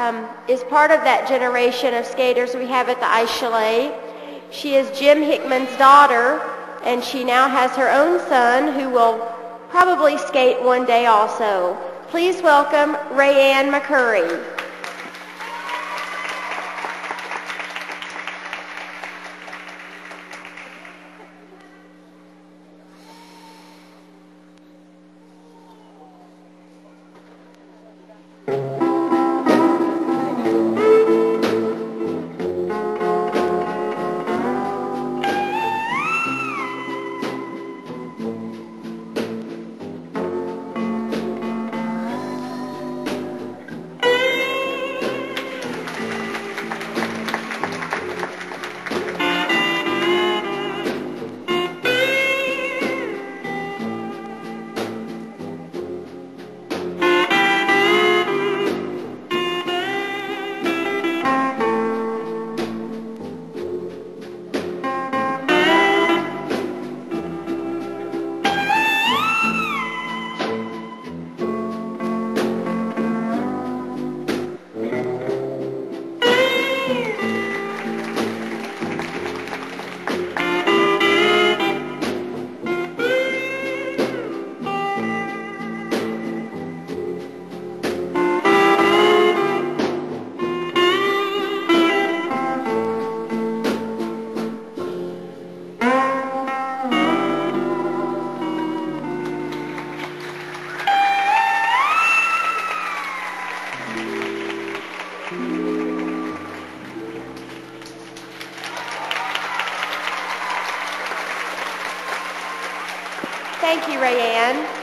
um, is part of that generation of skaters we have at the Ice Chalet. She is Jim Hickman's daughter, and she now has her own son who will probably skate one day also. Please welcome Rae Ann McCurry. Thank you, Rae Ann.